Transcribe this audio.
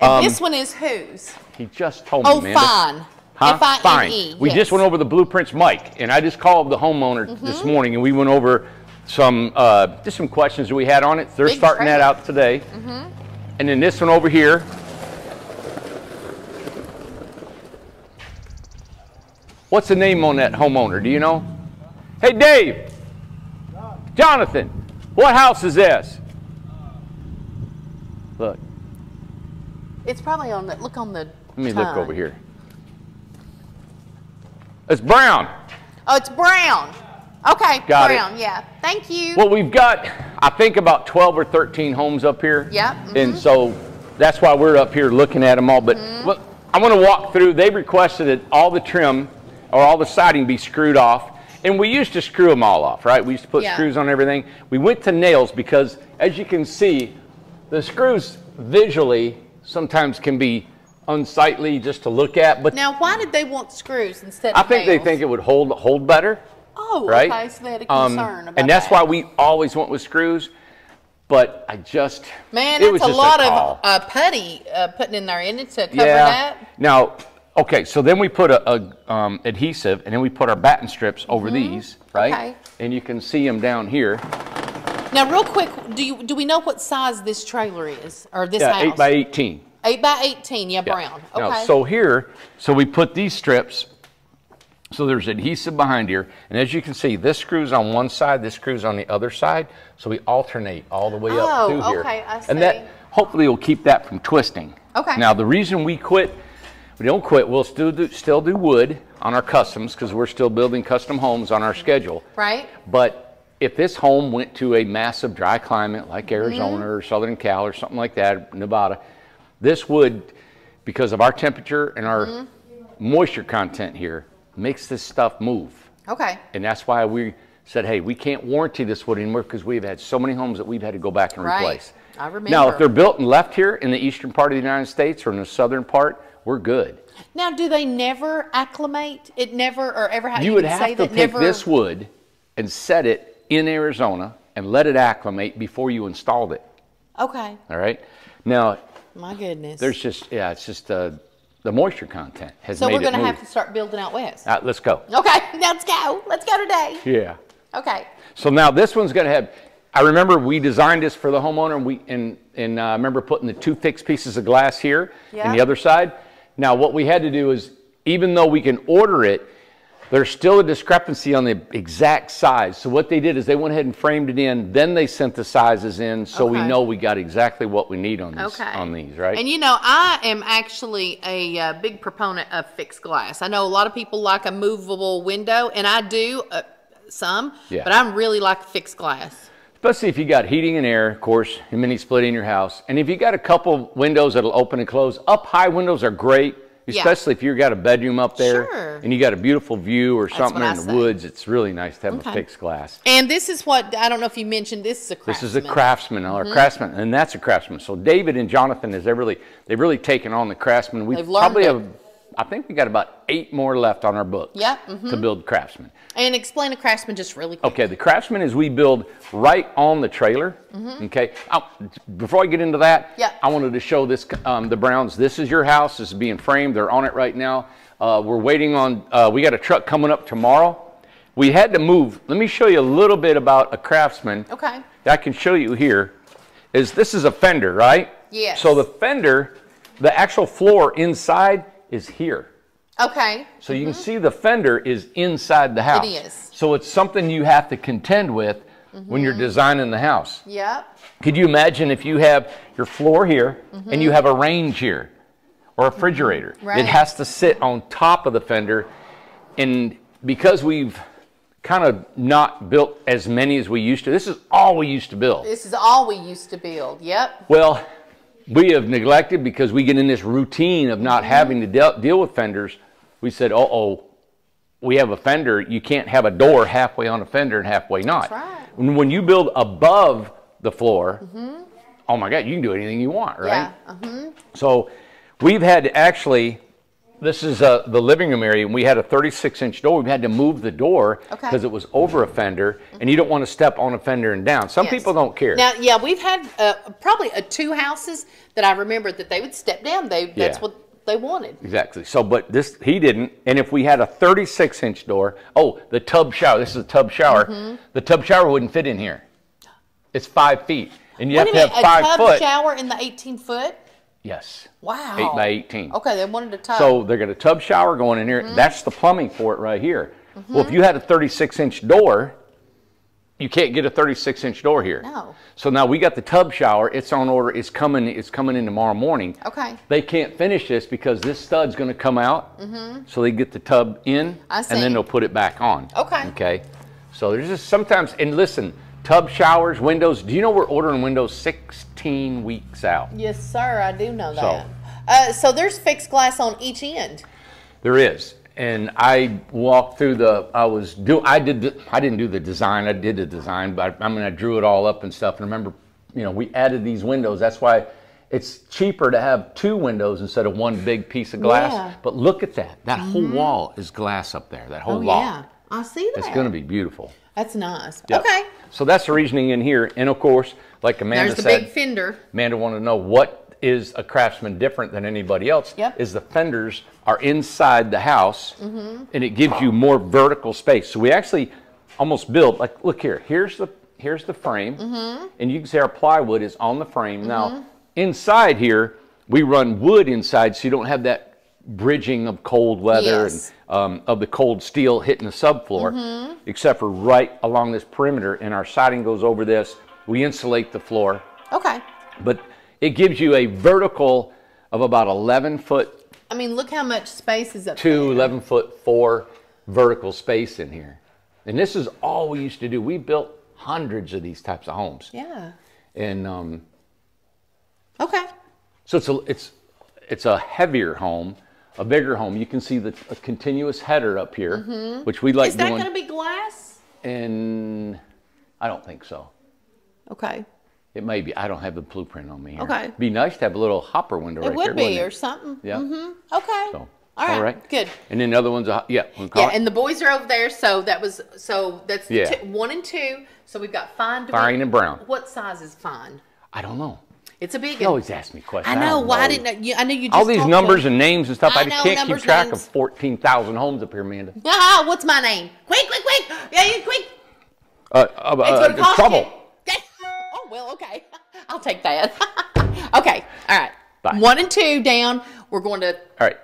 And Um, this one is whose? He just told me, Oh, Amanda. fine. Huh? F-I-N-E. Fine. We yes. just went over the blueprints, Mike, and I just called the homeowner Mm-hmm. this morning, and we went over some uh, just some questions that we had on it. They're Big starting that out today. And then this one over here. What's the name on that homeowner? Do you know? Hey, Dave. Jonathan. What house is this? Look. It's probably on the, look on the Let me look over here. It's brown. Oh, it's brown. Okay, Got it. brown, yeah. Thank you. Well, we've got, I think, about 12 or 13 homes up here. Yep, And so that's why we're up here looking at them all. But Mm-hmm. look, I want to walk through. They requested that all the trim or all the siding be screwed off. And we used to screw them all off, right? We used to put Yeah. screws on everything. We went to nails because, as you can see, the screws visually sometimes can be unsightly just to look at. But now, why did they want screws instead I think they think it would hold hold better Oh, right? okay, so they had a Um, concern about and that's that. why we always went with screws. But I just Man, it was a lot call. of uh, putty uh, putting in there, isn't it, to cover yeah. that? Now, okay, so then we put a, a um, adhesive, and then we put our batten strips over these, right? Okay. And you can see them down here. Now, real quick, do you do we know what size this trailer is or this Yeah, house? eight by eighteen. Eight by eighteen, yeah, Yeah. brown. Okay. Now, so here, so we put these strips. So there's adhesive behind here, and as you can see, this screws on one side, this screws on the other side. So we alternate all the way up Oh, through here. okay, I And that hopefully will keep that from twisting. Okay. Now the reason we quit, we don't quit. We'll still do still do wood on our customs because we're still building custom homes on our mm-hmm. schedule. right. But if this home went to a massive dry climate like Mm-hmm. Arizona or Southern Cal or something like that, Nevada, this would, because of our temperature and our Mm-hmm. moisture content here, makes this stuff move. Okay. And that's why we said, hey, we can't warranty this wood anymore because we've had so many homes that we've had to go back and Right. replace. I remember. Now, if they're built and left here in the eastern part of the United States or in the southern part, we're good. Now, do they never acclimate? It never, or ever have You would say have to take never, this wood and set it in Arizona and let it acclimate before you installed it. Okay. All right. Now, My goodness. there's just yeah, it's just uh, the moisture content has so we're going to have to start building out west. Uh, let's go. Okay, let's go. Let's go today. Yeah. Okay. So now this one's going to have. I remember we designed this for the homeowner, and we and and uh, I remember putting the two fixed pieces of glass here and the other side. Now what we had to do is, even though we can order it, there's still a discrepancy on the exact size. So what they did is they went ahead and framed it in, then they sent the sizes in, so we know we got exactly what we need on these Okay. on these, right? And you know, I am actually a uh, big proponent of fixed glass. I know a lot of people like a movable window, and I do uh, some, Yeah. but I'm really like fixed glass. Especially if you got heating and air, of course, and mini split in your house. And if you got a couple windows that'll open and close, up high windows are great, Yeah. especially if you've got a bedroom up there Sure. and you got a beautiful view or something what I in the say. woods. It's really nice to have Okay. a fixed glass. And this is what I don't know if you mentioned. This is a This is a craftsman or Mm-hmm. craftsman, and that's a craftsman. So David and Jonathan is they really they've really taken on the craftsman. We probably it. have, I think we got about eight more left on our books. Yeah, To mhm. build craftsman. And explain a craftsman just really quick. Okay, the craftsman is we build right on the trailer. Okay, Oh, before I get into that, Mm-hmm. Yeah. I wanted to show this um, the Browns. This is your house. This is being framed. They're on it right now. Uh, we're waiting on. Uh, we got a truck coming up tomorrow. We had to move. Let me show you a little bit about a craftsman. Okay. that I can show you here. Is this is a fender, right? Yes. So the fender, the actual floor inside is here. Okay. So you can see the fender is inside the house. Mm-hmm. So it's something you have to contend with when you're designing the house. Yep. Could you imagine if you have your floor here and you have a range here or a refrigerator? Mm-hmm. Right. It has to sit on top of the fender. And because we've kind of not built as many as we used to, this is all we used to build. This is all we used to build. Yep. Well, we have neglected because we get in this routine of Mm-hmm. not having to deal deal with fenders. We said, "Oh, oh, we have a fender. You can't have a door halfway on a fender and halfway not." That's right. Mm-hmm. When, you build above the floor, oh my God, you can do anything you want, right? Yeah. Uh-huh. So we've had to actually This is uh, the living room area, and we had a 36 inch door. We had to move the door Okay. because it was over a fender, and you don't want to step on a fender and down. Some Yes. people don't care. Now, yeah, we've had uh, probably uh, two houses that I remember that they would step down. They that's Yeah. what they wanted. Exactly. So, but this he didn't. And if we had a 36 inch door, oh, the tub shower. This is a tub shower. Mm-hmm. The tub shower wouldn't fit in here. It's five feet, and you Wait have to have five a tub foot. shower in the 18 foot? Yes. Wow. Eight by 18. Okay, they wanted a tub. So they're got a tub shower going in here. That's the plumbing for it right here. Well, if you had a 36 inch door, you can't get a 36 inch door here. No. So now we got the tub shower. It's on order. It's coming. It's coming in tomorrow morning. Okay. They can't finish this because this stud's going to come out. Mm-hmm. So they get the tub in, and then they'll put it back on. Okay. Okay. So there's just sometimes, and listen, tub showers, windows. Do you know we're ordering windows 16 weeks out? yes, sir, I do know So- that. Uh, so there's fixed glass on each end. There is, and I walked through the. I was do. I did. The, I didn't do the design. I did the design, but I, I mean, I drew it all up and stuff. And remember, you know, we added these windows. That's why it's cheaper to have two windows instead of one big piece of glass. Yeah. But look at that. That whole wall is glass up there. That whole Oh lot. yeah, I see that. It's going to be beautiful. That's nice. Yep. Okay. So that's the reasoning in here, and of course, like Amanda There's the said, big fender. Amanda wanted to know what is a craftsman different than anybody else. Yep. Is the fenders are inside the house, Mm-hmm. and it gives you more vertical space. So we actually almost built like look here. Here's the here's the frame, Mm-hmm. and you can see our plywood is on the frame. Now inside here we run wood inside, so you don't have that bridging of cold weather Yes. and um, of the cold steel hitting the subfloor, Mm-hmm. except for right along this perimeter, and our siding goes over this. We insulate the floor Okay. but it gives you a vertical of about 11 foot I mean, look how much space is up to there. 11 foot 4 vertical space in here. And this is all we used to do. We built hundreds of these types of homes. Yeah. And um, Okay. so it's a, it's, it's a heavier home, a bigger home. You can see the a continuous header up here, which we like Mm-hmm. Is that doing. going to be glass? and I don't think so. Okay. It may be. I don't have the blueprint on me here. Okay. Be nice to have a little hopper window It right would there. be it? or something. Yeah. Mm-hmm. Okay. So, all right. all right. Good. And then the other one's a, yeah. Yeah, it? and the boys are over there, so that was so that's Yeah. two, one and two. So we've got fine. Fine we- and brown. What size is fine? I don't know. It's a big You always ask me questions. I know. don't Why didn't I, you, I knew you just all these numbers and names and stuff? I, I know, can't keep track names. of fourteen thousand homes up here, Amanda. Ah, what's my name? Quick, quick, quick! Yeah, yeah, quick! Uh, uh, It's uh, gonna the cost trouble. you. Okay. Oh well, okay. I'll take that. okay. All right. Bye. One and two down. We're going to All right.